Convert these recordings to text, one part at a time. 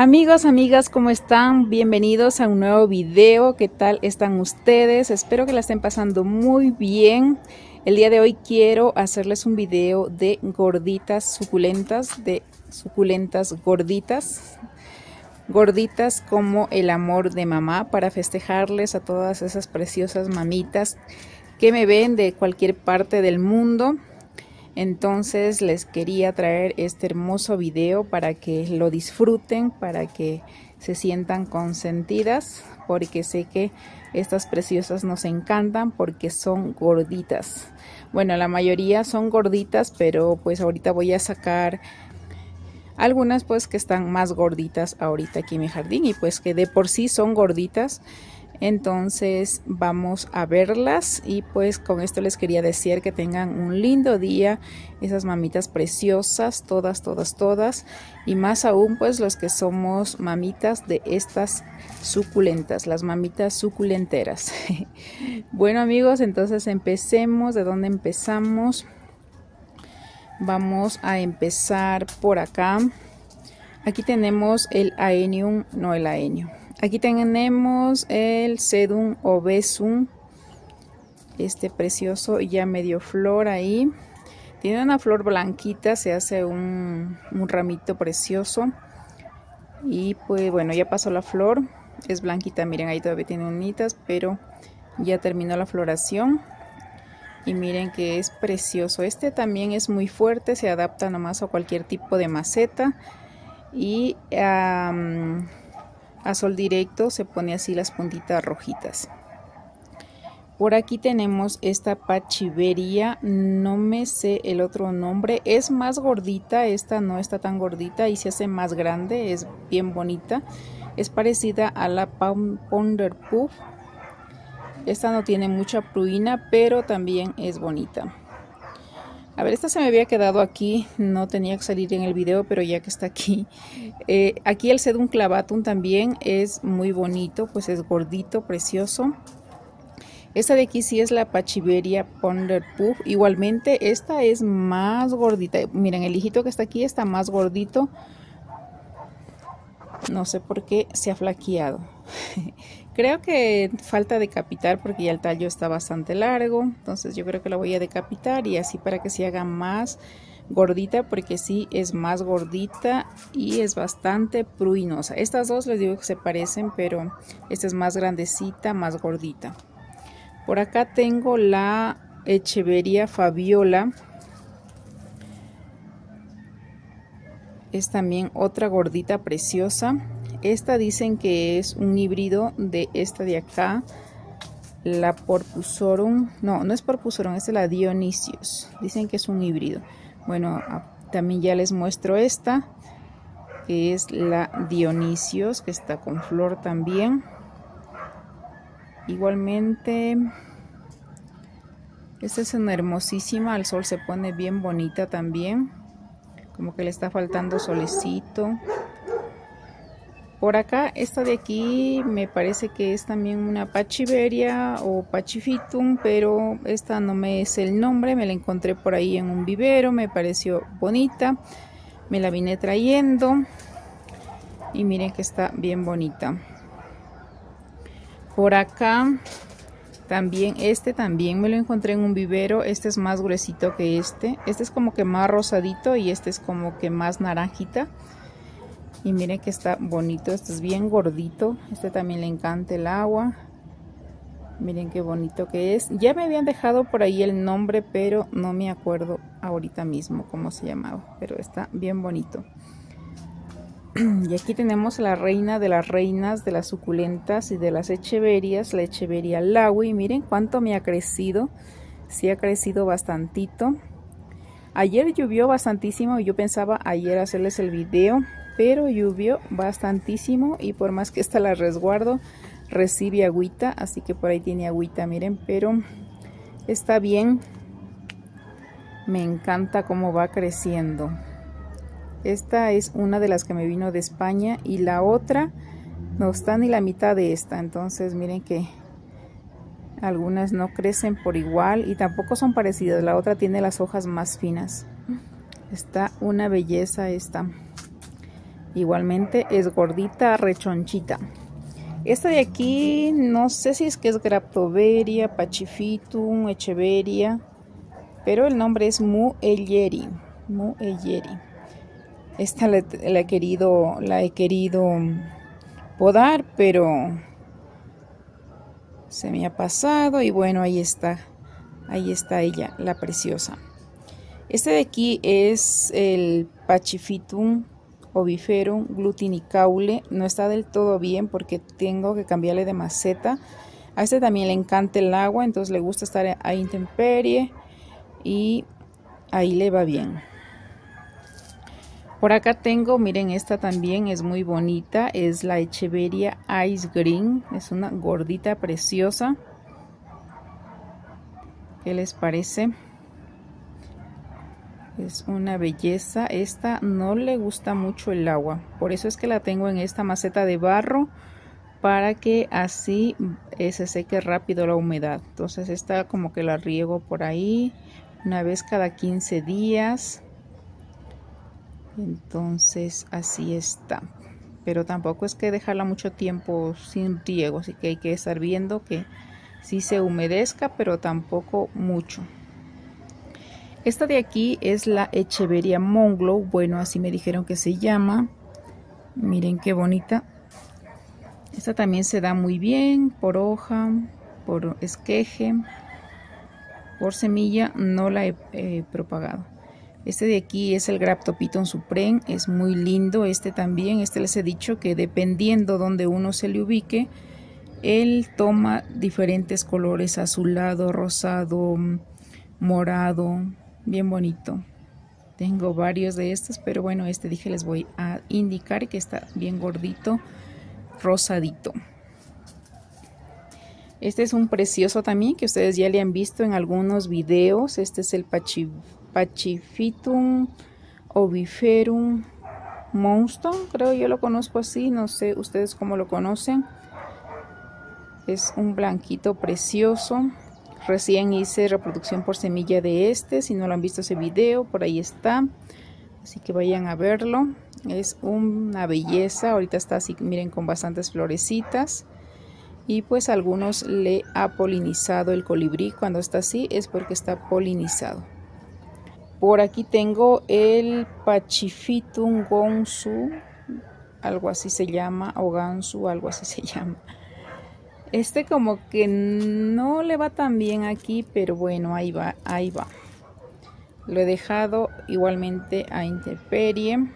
Amigos, amigas, ¿cómo están? Bienvenidos a un nuevo video. ¿Qué tal están ustedes? Espero que la estén pasando muy bien. El día de hoy quiero hacerles un video de gorditas suculentas, de suculentas gorditas. Gorditas como el amor de mamá para festejarles a todas esas preciosas mamitas que me ven de cualquier parte del mundo. Entonces les quería traer este hermoso video para que lo disfruten, para que se sientan consentidas, porque sé que estas preciosas nos encantan porque son gorditas. Bueno, la mayoría son gorditas, pero pues ahorita voy a sacar algunas pues que están más gorditas ahorita aquí en mi jardín y pues que de por sí son gorditas entonces vamos a verlas y pues con esto les quería decir que tengan un lindo día esas mamitas preciosas todas todas todas y más aún pues los que somos mamitas de estas suculentas las mamitas suculenteras. Bueno amigos entonces empecemos. De dónde empezamos vamos a empezar por acá. Aquí tenemos el aenium no el aenium Aquí tenemos el Sedum obesum, este precioso ya medio flor ahí. Tiene una flor blanquita, se hace un, ramito precioso. Y pues bueno, ya pasó la flor, es blanquita, miren ahí todavía tiene unitas, pero ya terminó la floración. Y miren que es precioso. Este también es muy fuerte, se adapta nomás a cualquier tipo de maceta. Y a sol directo se pone así las puntitas rojitas. Por aquí tenemos esta pachiveria, no me sé el otro nombre, es más gordita, esta no está tan gordita y se hace más grande, es bien bonita. Es parecida a la Pounder Puff. Esta no tiene mucha pruina, pero también es bonita. A ver, esta se me había quedado aquí, no tenía que salir en el video, pero ya que está aquí. Eh, aquí el sedum clavatum también es muy bonito, pues es gordito, precioso. Esta de aquí sí es la Pachiveria Ponder Puff. Igualmente, esta es más gordita. Miren, el hijito que está aquí está más gordito. No sé por qué se ha flaqueado. Creo que falta decapitar porque ya el tallo está bastante largo. Entonces yo creo que la voy a decapitar y así para que se haga más gordita porque sí es más gordita y es bastante pruinosa. Estas dos les digo que se parecen pero esta es más grandecita, más gordita. Por acá tengo la Echeveria Fabiola. Es también otra gordita preciosa. Esta dicen que es un híbrido de esta de acá, la Porpusorum. No, no es Porpusorum, es la Dionisius. Dicen que es un híbrido. Bueno, también ya les muestro esta, que es la Dionisios, que está con flor también. Igualmente, esta es una hermosísima, al sol se pone bien bonita también. Como que le está faltando solecito. Por acá, esta de aquí me parece que es también una Pachiveria o Pachifitum, pero esta no me es el nombre, me la encontré por ahí en un vivero, me pareció bonita, me la vine trayendo y miren que está bien bonita. Por acá también, este también me lo encontré en un vivero, este es más gruesito que este, este es como que más rosadito y este es como que más naranjita. Y miren que está bonito, este es bien gordito. Este también le encanta el agua. Miren qué bonito que es. Ya me habían dejado por ahí el nombre, pero no me acuerdo ahorita mismo cómo se llamaba. Pero está bien bonito. Y aquí tenemos la reina de las reinas, de las suculentas y de las echeverias, la echeveria Lawi. Miren cuánto me ha crecido. Sí ha crecido bastantito. Ayer llovió bastantísimo y yo pensaba ayer hacerles el video pero llovió bastantísimo y por más que está la resguardo recibe agüita, así que por ahí tiene agüita, miren, pero está bien. Me encanta cómo va creciendo. Esta es una de las que me vino de España y la otra no está ni la mitad de esta, entonces miren que algunas no crecen por igual y tampoco son parecidas. La otra tiene las hojas más finas. Está una belleza esta Igualmente es gordita, rechonchita. Esta de aquí, no sé si es que es Graptoveria, Pachifitum, Echeveria, pero el nombre es Muelleri. Muelleri. Esta la, la, he querido, la he querido podar, pero se me ha pasado y bueno, ahí está. Ahí está ella, la preciosa. Este de aquí es el Pachifitum oviferum glutinicaule. No está del todo bien porque tengo que cambiarle de maceta. A este también le encanta el agua, entonces le gusta estar a intemperie y ahí le va bien. Por acá tengo, miren, esta también es muy bonita, es la Echeveria Ice Green, es una gordita preciosa. ¿Qué les parece? Es una belleza. Esta no le gusta mucho el agua. Por eso es que la tengo en esta maceta de barro. Para que así eh, se seque rápido la humedad. Entonces esta como que la riego por ahí. Una vez cada 15 días. Entonces así está. Pero tampoco es que dejarla mucho tiempo sin riego. Así que hay que estar viendo que sí se humedezca. Pero tampoco mucho. Esta de aquí es la Echeveria Monglow. Bueno, así me dijeron que se llama. Miren qué bonita. Esta también se da muy bien por hoja, por esqueje, por semilla. No la he propagado. Este de aquí es el Graptopiton Supreme. Es muy lindo. Este también. Este les he dicho que dependiendo donde uno se le ubique, él toma diferentes colores. Azulado, rosado, morado, bien bonito. Tengo varios de estos pero bueno este dije les voy a indicar que está bien gordito rosadito. Este es un precioso también que ustedes ya le han visto en algunos videos. Este es el Pachifitum oviferum monstrum creo yo lo conozco así no sé ustedes cómo lo conocen. Es un blanquito precioso Recién hice reproducción por semilla de este. Si no lo han visto ese video, por ahí está. Así que vayan a verlo. Es una belleza. Ahorita está así, miren, con bastantes florecitas. Y pues algunos le ha polinizado el colibrí. Cuando está así es porque está polinizado. Por aquí tengo el Pachifitum gonsu. Algo así se llama. O gansu, algo así se llama. Este como que no le va tan bien aquí, pero bueno, ahí va, ahí va. Lo he dejado igualmente a intemperie.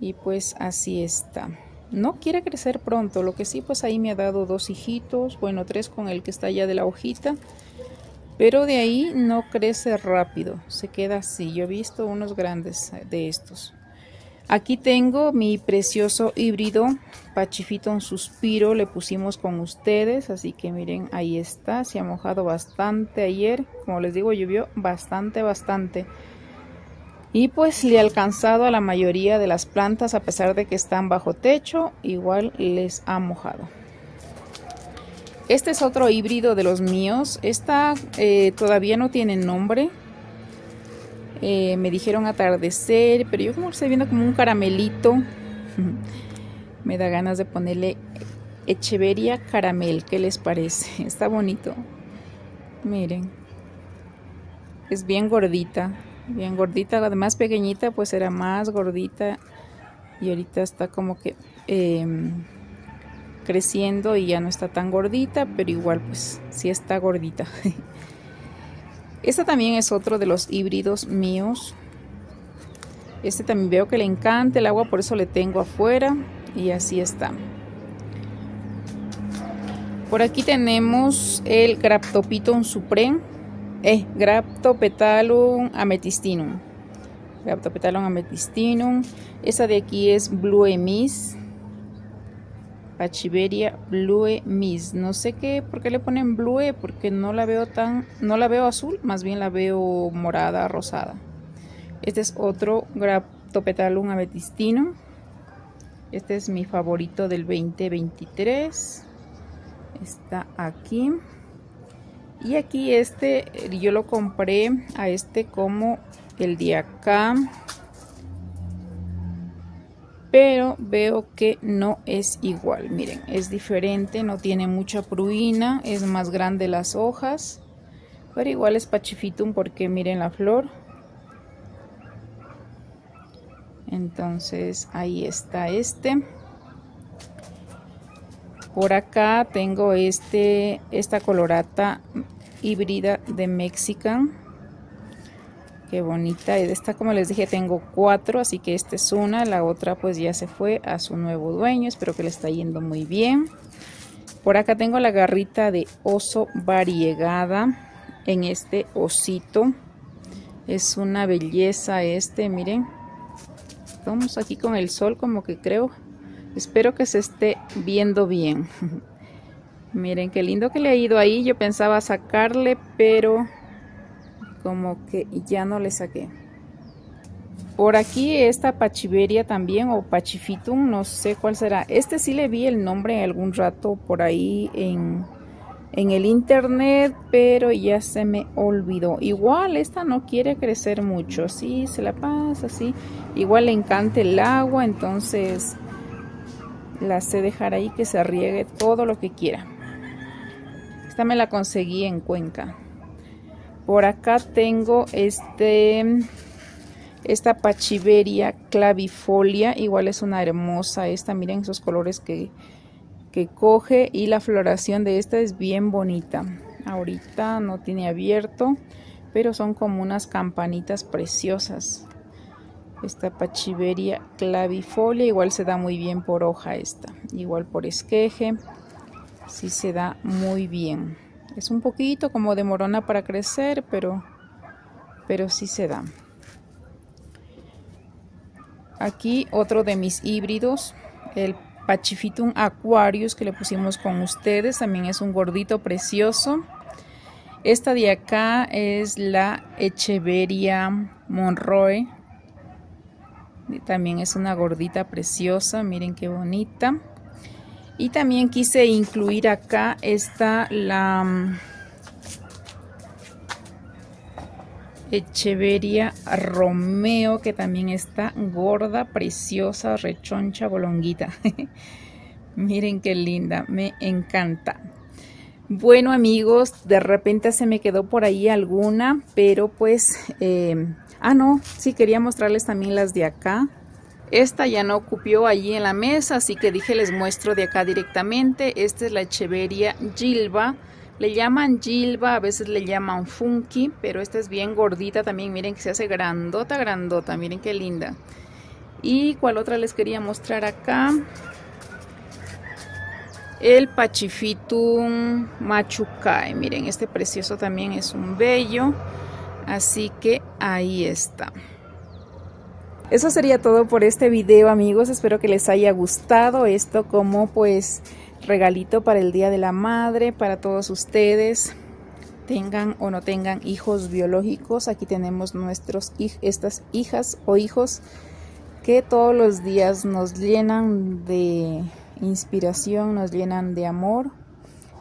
Y pues así está. No quiere crecer pronto, lo que sí pues ahí me ha dado dos hijitos, bueno tres con el que está ya de la hojita. Pero de ahí no crece rápido, se queda así. Yo he visto unos grandes de estos. Aquí tengo mi precioso híbrido Pachifiton Suspiro, le pusimos con ustedes, así que miren, ahí está, se ha mojado bastante ayer, como les digo, llovió bastante, bastante. Y pues le ha alcanzado a la mayoría de las plantas, a pesar de que están bajo techo, igual les ha mojado. Este es otro híbrido de los míos, esta eh, todavía no tiene nombre, eh, me dijeron atardecer, pero yo como estoy viendo como un caramelito. me da ganas de ponerle Echeveria caramel. ¿Qué les parece? Está bonito. Miren. Es bien gordita. Bien gordita. Además pequeñita pues era más gordita. Y ahorita está como que em, creciendo y ya no está tan gordita. Pero igual pues sí está gordita. Este también es otro de los híbridos míos. Este también veo que le encanta el agua, por eso le tengo afuera. Y así está. Por aquí tenemos el Graptopiton Supreme. Eh, Graptopetalum ametistinum. Graptopetalum ametistinum. Esa de aquí es Blue Emis. Pachiveria Blue Miss. No sé qué, por qué le ponen Blue, porque no la veo tan, no la veo azul, más bien la veo morada, rosada. Este es otro Graptopetalum ametistino. Este es mi favorito del 2023. Está aquí. Y aquí este, yo lo compré a este como el de acá pero veo que no es igual. Miren, es diferente, no tiene mucha pruina, es más grande las hojas, pero igual es pachifitum porque miren la flor. Entonces ahí está este. Por acá tengo este, esta colorata híbrida de Mexican. Qué bonita. Esta, como les dije, tengo cuatro, así que esta es una. La otra pues ya se fue a su nuevo dueño. Espero que le está yendo muy bien. Por acá tengo la garrita de oso variegada en este osito. Es una belleza este, miren. Estamos aquí con el sol como que creo Espero que se esté viendo bien. Miren qué lindo que le ha ido ahí. Yo pensaba sacarle, pero como que ya no le saqué. Por aquí esta pachiveria también o pachifitum, no sé cuál será. Este sí le vi el nombre algún rato por ahí en, en el internet, pero ya se me olvidó. Igual esta no quiere crecer mucho, sí, se la pasa así. Igual le encanta el agua, entonces la sé dejar ahí que se riegue todo lo que quiera. Esta me la conseguí en Cuenca. Por acá tengo este esta pachiveria clavifolia. Igual es una hermosa esta. Miren esos colores que, que coge. Y la floración de esta es bien bonita. Ahorita no tiene abierto. Pero son como unas campanitas preciosas esta pachiveria clavifolia igual se da muy bien por hoja esta igual por esqueje sí se da muy bien es un poquito como de morona para crecer pero pero sí se da. Aquí otro de mis híbridos el Pachifitum aquarius que le pusimos con ustedes también es un gordito precioso. Esta de acá es la Echeveria Monroe. También es una gordita preciosa, miren qué bonita. Y también quise incluir acá esta, la mm, Echeveria Romeo, que también está gorda, preciosa, rechoncha, bolonguita. miren qué linda, me encanta. Bueno amigos, de repente se me quedó por ahí alguna, pero pues... Eh, Ah, no, sí quería mostrarles también las de acá. Esta ya no cupió allí en la mesa, así que dije les muestro de acá directamente. Esta es la Echeveria Gilba. Le llaman Gilba, a veces le llaman Funky, pero esta es bien gordita también. Miren que se hace grandota, grandota. Miren qué linda. ¿Y cuál otra les quería mostrar acá? El Pachifitum Machucae. Miren, este precioso también es un bello. Así que ahí está. Eso sería todo por este video amigos, espero que les haya gustado esto como pues regalito para el Día de la Madre, para todos ustedes, tengan o no tengan hijos biológicos, aquí tenemos nuestros estas hijas o hijos que todos los días nos llenan de inspiración, nos llenan de amor,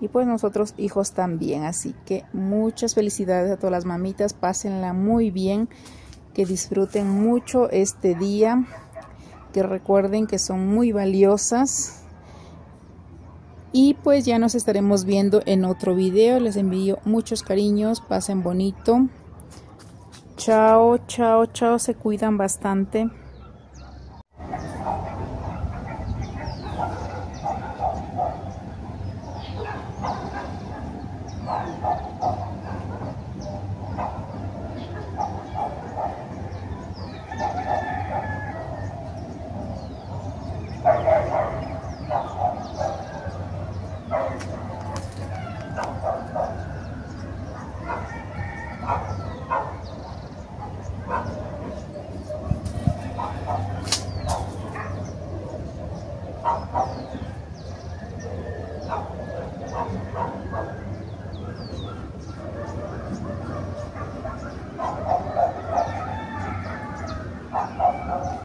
y pues nosotros hijos también. Así que muchas felicidades a todas las mamitas, pásenla muy bien, que disfruten mucho este día, que recuerden que son muy valiosas. Y pues ya nos estaremos viendo en otro video. Les envío muchos cariños, pasen bonito. Chao, chao, chao, se cuidan bastante.